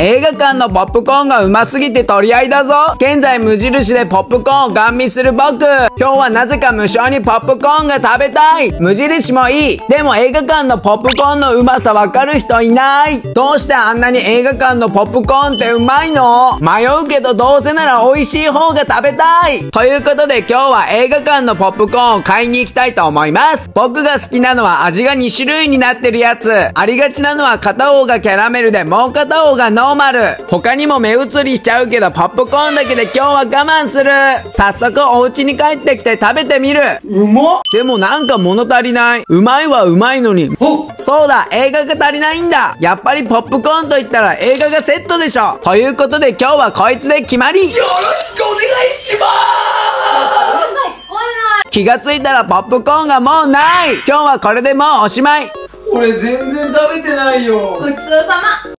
映画館のポップコーンがうますぎて取り合いだぞ。現在無印でポップコーンをガン見する僕。今日はなぜか無償にポップコーンが食べたい。無印もいい。でも映画館のポップコーンのうまさわかる人いない。どうしてあんなに映画館のポップコーンってうまいの？迷うけどどうせなら美味しい方が食べたい。ということで今日は映画館のポップコーンを買いに行きたいと思います。僕が好きなのは味が2種類になってるやつ。ありがちなのは片方がキャラメルでもう片方がノーマル他にも目移りしちゃうけどポップコーンだけで今日は我慢する早速お家に帰ってきて食べてみるうまっでもなんか物足りない。うまいはうまいのに。おそうだ、映画が足りないんだ。やっぱりポップコーンと言ったら映画がセットでしょ。ということで今日はこいつで決まり。よろしくお願いしま気がついたらポップコーンがもうない。今日はこれでもうおしまい。す俺全然食べてないよごちそうさま